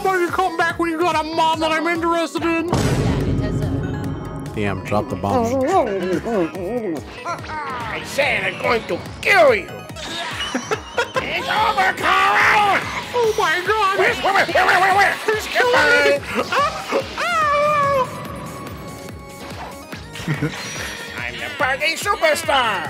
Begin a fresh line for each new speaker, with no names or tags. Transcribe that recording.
How about you come back when you got a mom that I'm interested in? Damn, drop the bomb.
I said I'm going to kill you. it's over, Carl!
Oh my god!
Where, where, where, where, where, where?
He's killing me! Ah, ah.
I'm the party superstar!